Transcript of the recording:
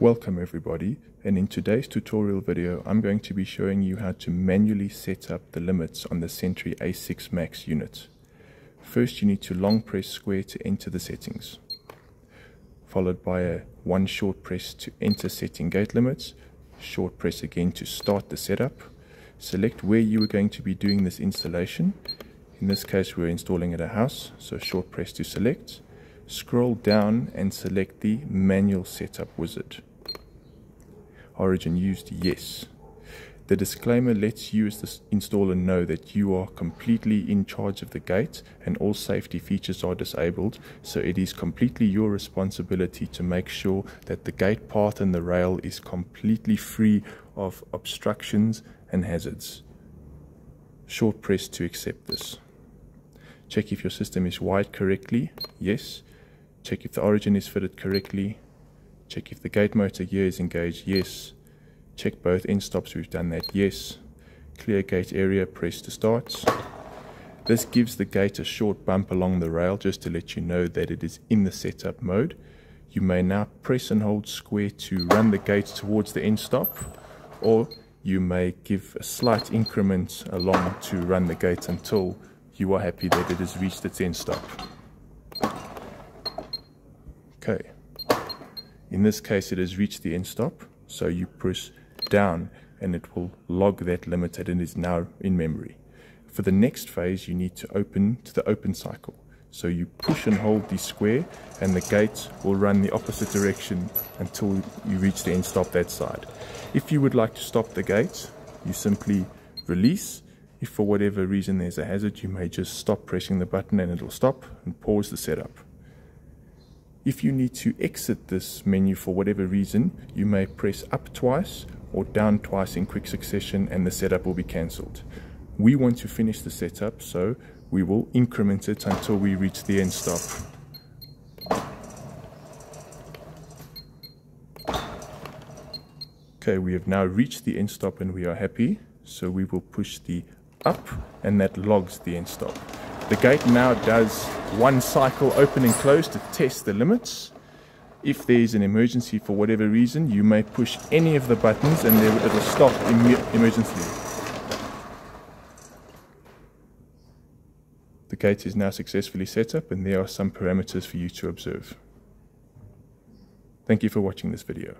Welcome everybody. And in today's tutorial video I'm going to be showing you how to manually set up the limits on the Sentry A6 Max unit. First you need to long press square to enter the settings, followed by a one short press to enter setting gate limits, short press again to start the setup, select where you are going to be doing this installation, in this case we're installing at a house so short press to select, scroll down and select the manual setup wizard origin used yes. The disclaimer lets you as the installer know that you are completely in charge of the gate and all safety features are disabled, so it is completely your responsibility to make sure that the gate path and the rail is completely free of obstructions and hazards. Short press to accept this. Check if your system is wired correctly, yes. Check if the origin is fitted correctly, Check if the gate motor gear is engaged, yes. Check both end stops, we've done that, yes. Clear gate area, press to start. This gives the gate a short bump along the rail just to let you know that it is in the setup mode. You may now press and hold square to run the gate towards the end stop or you may give a slight increment along to run the gate until you are happy that it has reached its end stop. Okay. In this case, it has reached the end stop, so you press down and it will log that limit that it is now in memory. For the next phase, you need to open to the open cycle. So you push and hold the square and the gate will run the opposite direction until you reach the end stop that side. If you would like to stop the gate, you simply release. If for whatever reason there's a hazard, you may just stop pressing the button and it'll stop and pause the setup. If you need to exit this menu for whatever reason, you may press up twice or down twice in quick succession and the setup will be cancelled. We want to finish the setup, so we will increment it until we reach the end stop. Okay, we have now reached the end stop and we are happy, so we will push the up and that logs the end stop. The gate now does one cycle open and close to test the limits. If there is an emergency for whatever reason, you may push any of the buttons and it will stop emergency. The gate is now successfully set up and there are some parameters for you to observe. Thank you for watching this video.